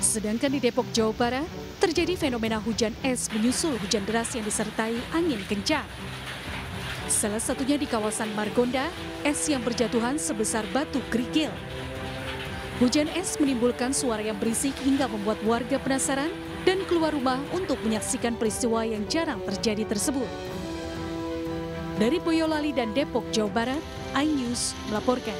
Sedangkan di Depok, Jawa Barat, terjadi fenomena hujan es menyusul hujan deras yang disertai angin kencang. Salah satunya di kawasan Margonda, es yang berjatuhan sebesar batu kerikil. Hujan es menimbulkan suara yang berisik hingga membuat warga penasaran dan keluar rumah untuk menyaksikan peristiwa yang jarang terjadi tersebut. Dari Boyolali dan Depok, Jawa Barat, iNews melaporkan.